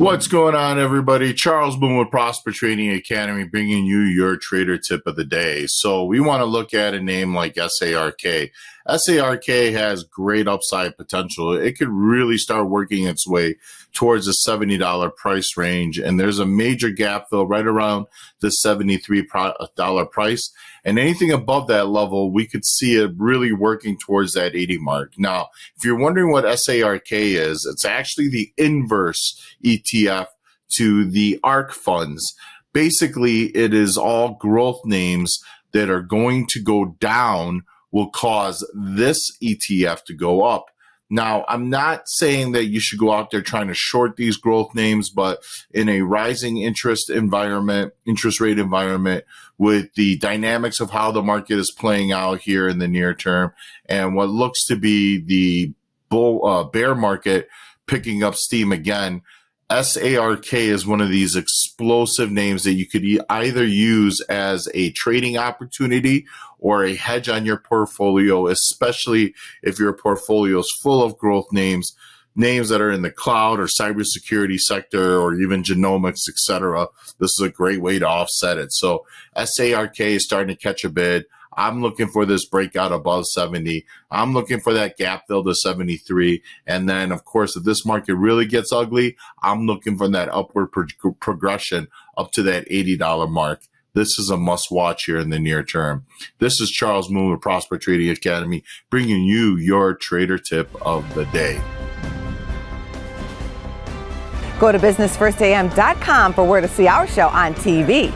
What's going on, everybody? Charles Moon with Prosper Trading Academy bringing you your trader tip of the day. So, we want to look at a name like SARK. SARK has great upside potential. It could really start working its way towards the $70 price range. And there's a major gap fill right around the $73 uh, price. And anything above that level, we could see it really working towards that 80 mark. Now, if you're wondering what SARK is, it's actually the inverse ETF to the ARK funds. Basically, it is all growth names that are going to go down will cause this ETF to go up. Now, I'm not saying that you should go out there trying to short these growth names, but in a rising interest environment, interest rate environment, with the dynamics of how the market is playing out here in the near term, and what looks to be the bull uh, bear market picking up steam again, SARK is one of these explosive names that you could either use as a trading opportunity or a hedge on your portfolio, especially if your portfolio is full of growth names, names that are in the cloud or cybersecurity sector or even genomics, etc. This is a great way to offset it. So SARK is starting to catch a bid. I'm looking for this breakout above 70. I'm looking for that gap fill to 73. And then, of course, if this market really gets ugly, I'm looking for that upward pro- progression up to that $80 mark. This is a must watch here in the near term. This is Charles Moon with Prosper Trading Academy, bringing you your trader tip of the day. Go to businessfirstam.com for where to see our show on TV.